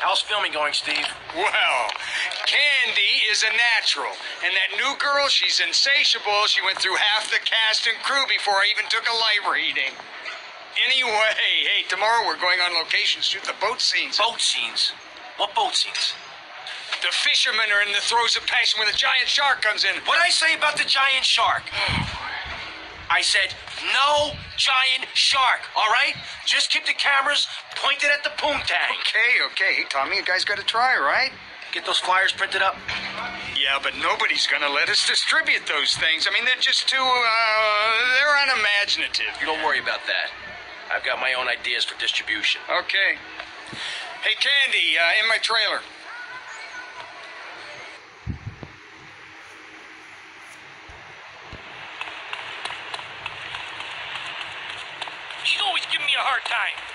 How's filming going, Steve? Well, Candy is a natural. And that new girl, she's insatiable. She went through half the cast and crew before I even took a light reading. Anyway, hey, tomorrow we're going on location to shoot the boat scenes. Boat scenes. What boat scenes? The fishermen are in the throes of passion when the giant shark comes in. What'd I say about the giant shark? I said, no giant shark, all right? Just keep the cameras pointed at the poontang. Okay, okay. Hey, Tommy, you guys got to try, right? Get those flyers printed up. Yeah, but nobody's gonna let us distribute those things. I mean, they're just too, uh, they're unimaginative. You don't worry about that. I've got my own ideas for distribution. Okay. Hey, Candy, uh, in my trailer. She's always giving me a hard time.